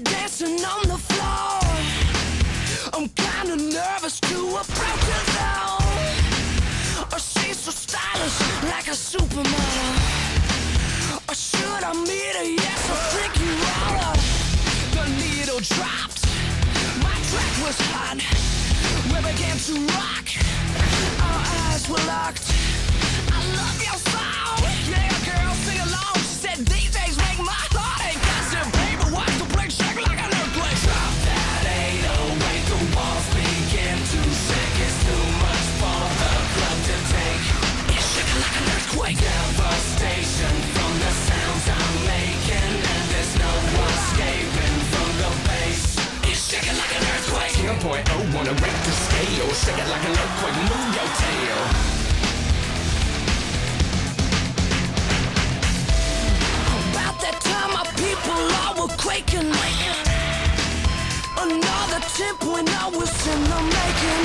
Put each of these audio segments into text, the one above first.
dancing on the floor. I'm kinda nervous to approach her though. Or she's so stylish, like a supermodel. Or should I meet her? Yes, I'll freak you out. The needle dropped. My track was hot. We began to run. 1.0 Wanna rap the scale. Shake it like an earthquake Move your tail. About that time My people all were quaking. Another tip when I was in the making.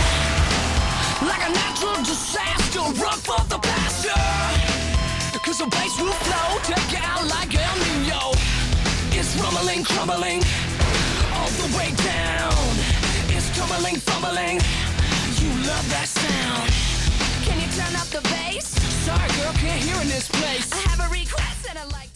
Like a natural disaster Run for the pasture. Cause the bass will flow Take out like El Nino. It's rumbling, crumbling All the way down. It's tumbling, fumbling. You love that sound. Can you turn up the bass? Sorry, girl, can't hear in this place. I have a request and I like